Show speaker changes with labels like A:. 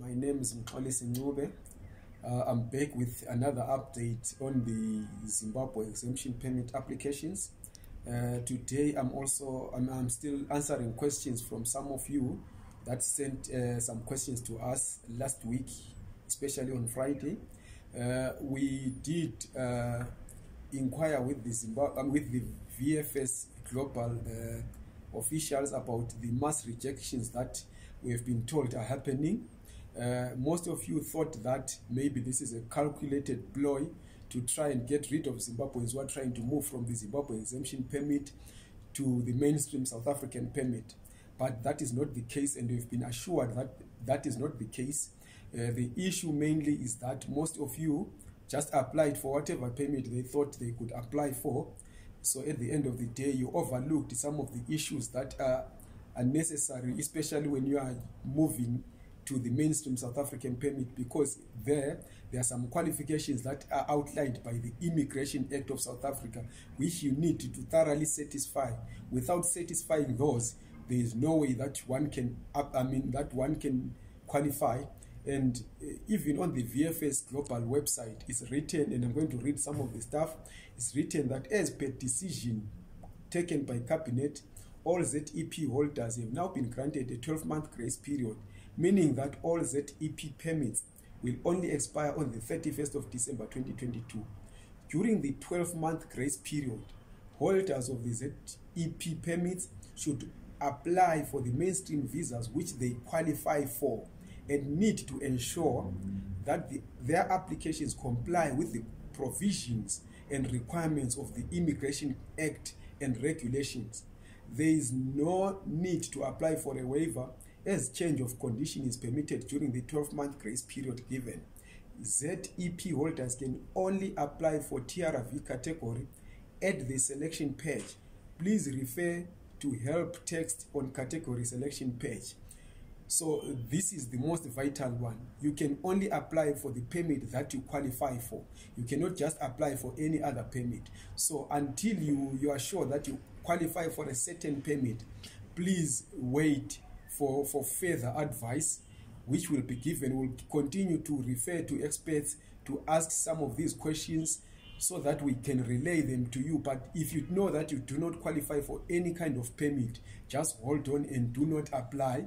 A: My name is Ncube. Uh, I'm back with another update on the Zimbabwe exemption permit applications. Uh, today, I'm also I'm, I'm, still answering questions from some of you that sent uh, some questions to us last week, especially on Friday. Uh, we did uh, inquire with the Zimbabwe um, with the VFS global uh, officials about the mass rejections that we have been told are happening uh, most of you thought that maybe this is a calculated ploy to try and get rid of Zimbabweans who are trying to move from the Zimbabwe exemption permit to the mainstream South African permit. But that is not the case, and we've been assured that that is not the case. Uh, the issue mainly is that most of you just applied for whatever permit they thought they could apply for. So at the end of the day, you overlooked some of the issues that are unnecessary, especially when you are moving to the mainstream South African permit because there there are some qualifications that are outlined by the Immigration Act of South Africa which you need to, thoroughly satisfy. Without satisfying those, there is no way that one can I mean that one can qualify. And uh, even on the VFS global website, it's written, and I'm going to read some of the stuff. It's written that as per decision taken by cabinet, all ZEP holders have now been granted a 12-month grace period meaning that all ZEP permits will only expire on the 31st of December 2022. During the 12-month grace period, holders of the ZEP permits should apply for the mainstream visas which they qualify for and need to ensure that the, their applications comply with the provisions and requirements of the Immigration Act and regulations. There is no need to apply for a waiver as change of condition is permitted during the 12-month grace period given. ZEP holders can only apply for TRV category at the selection page. Please refer to help text on category selection page. So this is the most vital one. You can only apply for the permit that you qualify for. You cannot just apply for any other permit. So until you, you are sure that you qualify for a certain permit, please wait for, for further advice which will be given. We'll continue to refer to experts to ask some of these questions so that we can relay them to you. But if you know that you do not qualify for any kind of permit, just hold on and do not apply.